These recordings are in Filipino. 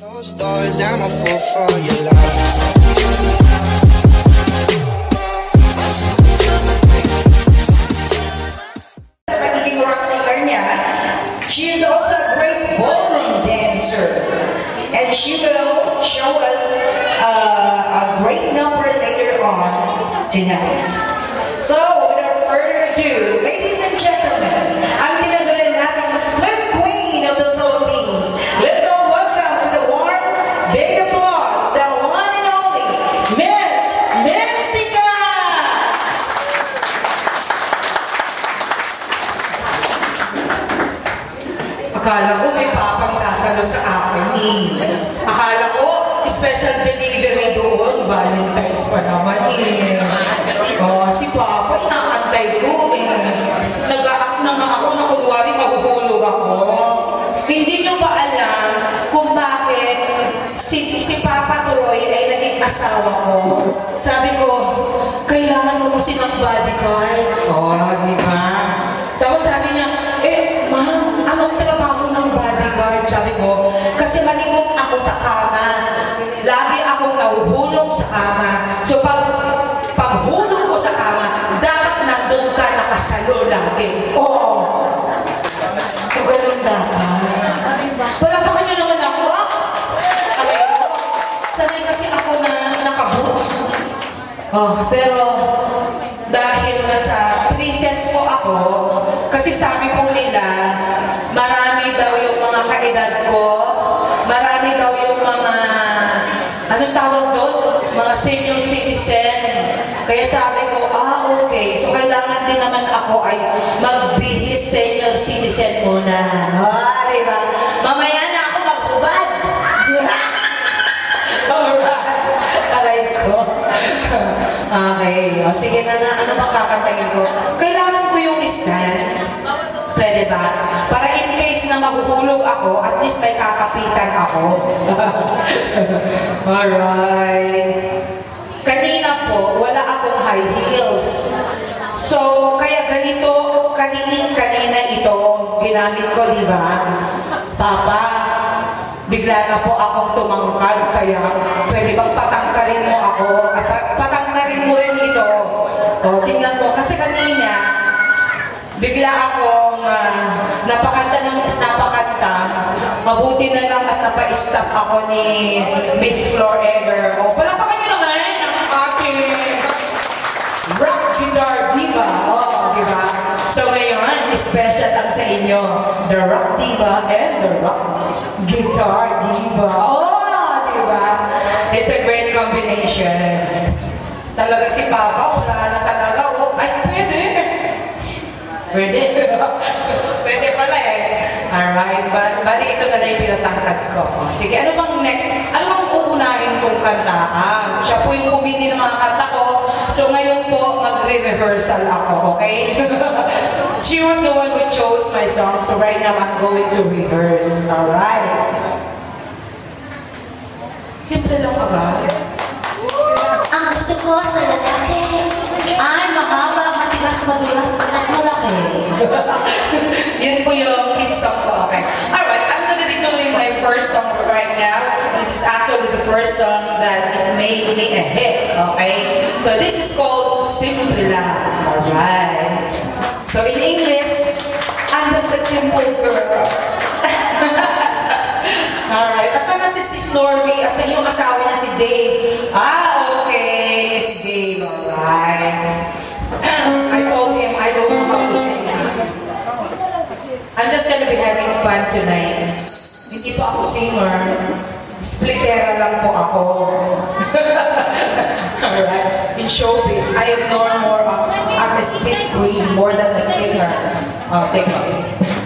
I'm a fool for your love. she is also a great ballroom dancer. And she will show us uh, a great number later on tonight. So, without further ado, asawa ko? Sabi ko, kailangan mo kasi ng bodyguard. Oh, di ba? Tapos sabi niya, eh, ma'am, anong trabaho ng bodyguard? Sabi ko, kasi malimot ako sa kama. Lagi akong nahuhulog sa kama. So pag paghulog ko sa kama, dapat nandun ka nakasalo lagi. Oo. So ganun dapat. Oh, pero dahil nasa princess po ako, kasi sabi po nila, marami daw yung mga kaedad ko, marami daw yung mga, anong tawag doon? Mga senior citizen. Kaya sabi ko, ah, okay. So, kailangan din naman ako ay magbihis senior citizen muna. Ah, diba? Okay. O, sige na na. Ano bang kakantayin ko? Kailangan ko yung stand. Pwede ba? Para in case na mahuhulog ako, at least may kakapitan ako. Alright. Kanina po, wala akong high heels. So, kaya ganito, kaniin kanina ito, ginamit ko, di ba? Papa, bigla na po akong tumangkad, kaya pwede bang patangkarin mo ako? At pa- patangkarin mo rin ito. O, tingnan mo, kasi kanina, bigla akong ah, napakanta ng napakanta. Mabuti na lang at napa-stop ako ni Miss Flor Ever. O, palapakan niyo naman ang aking rock guitar diva. Oo, di ba? So ngayon, special lang sa inyo. The rock diva and the rock guitar diva. Oh, di ba? It's a great combination. Talaga si Papa, wala na talaga. Oh, ay, pwede. Pwede. pwede pala eh. Alright, ba bali ito na lang yung pinatangkad ko. O, Sige, ano bang next? Ano bang uunahin kong kantaan? Siya po yung pumili ng mga kanta ko. So ngayon po, magre-rehearsal ako, okay? She was the one who chose my song, so right now I'm going to rehearse. Alright? Simple lang agad. Ko sa lalaki ay matigas, madulas, at malaki. Yun po yung hit song ko. Okay. Alright, I'm gonna be doing my first song right now. This is actually the first song that made me a hit. Okay? So this is called Simple Lang. Alright. So in English, I'm just a simple girl. Alright. Asan na si Sis? Asan yung asawa niya si Dave? Ah, I told him I don't know how to sing. I'm just gonna be having fun tonight. Hindi po ako singer. Splittera lang po ako. Alright. In showbiz, I known more as, as a split queen more than a singer. Oh, sige.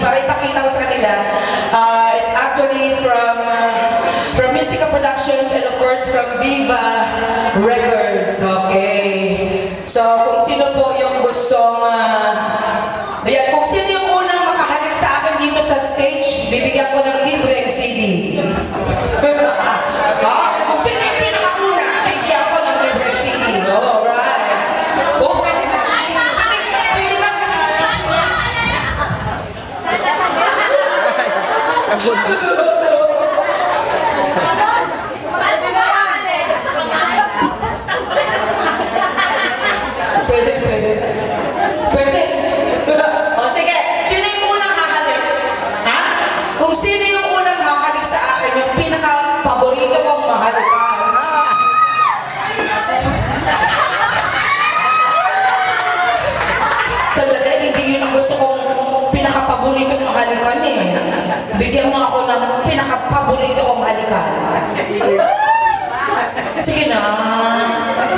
Para ipakita ko sa kanila. Uh, it's actually from uh, from Mystica Productions and of course from Viva Records.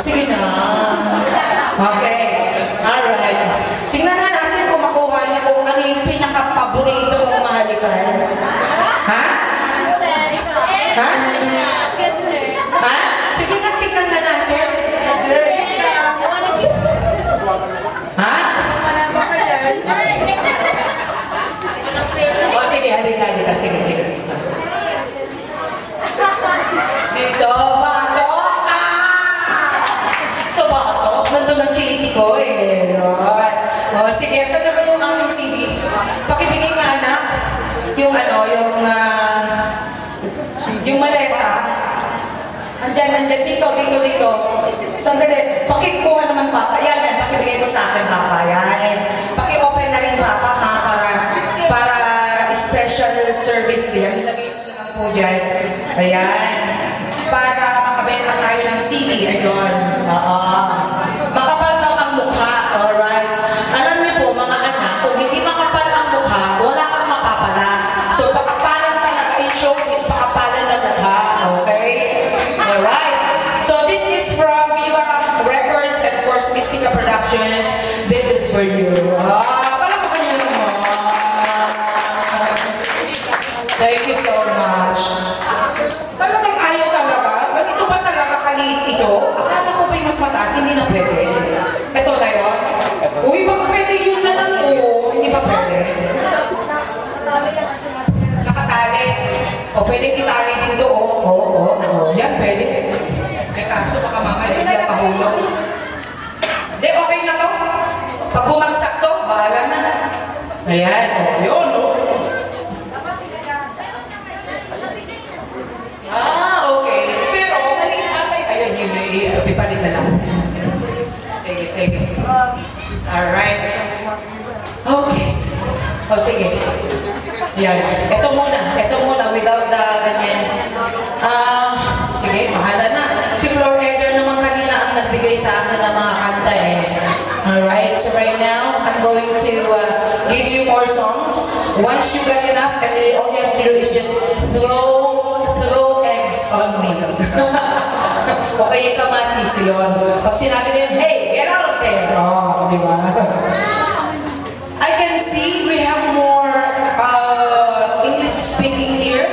Sige na. Okay. Alright. Tingnan nga natin kung makuha niya kung ano yung pinaka-paborito kong mahalikan. Ha? Ha? Yung ano, yung, ah, yung maleta. Andyan, andyan, dito, dito, dito. Sandali, pakikuha naman papa. Yan, yan, pakibigay ko sa akin papa. Yan. Paki-open na rin papa, ha, para, para special service yan. Ilagay ko lang po dyan. Ayan. Para makabenta tayo ng CD. Ayun. Oo. Na lang. Sige, sige. Alright. Okay. O, sige. Yan. Ito muna. Ito muna, without the ganyan. Ah, sige, bahala na. Si Floor Eder naman kanina ang nagbigay sa akin ng mga kanta eh. Alright, so right now, I'm going to uh, give you more songs. Once you get enough, and all you have to do is just throw, okay, kamatis yun. Pag sinabi niyo, hey, get out of there. Oh, di ba? I can see we have more uh, English speaking here.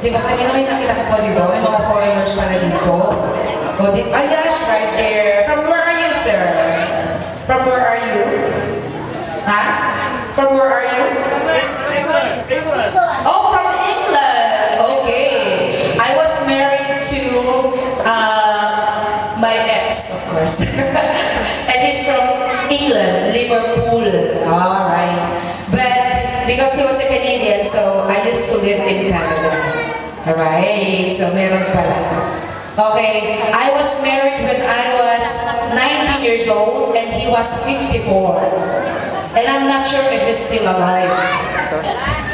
Di ba kanina may nakita ko po, di ba? May mga foreigners pala dito. O, di, ah, yes, right there. From where are you, sir? From where are you? Ha? From where are you? Oh, and he's from England, Liverpool. All right. But because he was a Canadian, so I used to live in Canada. All right. So meron pala. Okay. I was married when I was 19 years old and he was 54. And I'm not sure if he's still alive.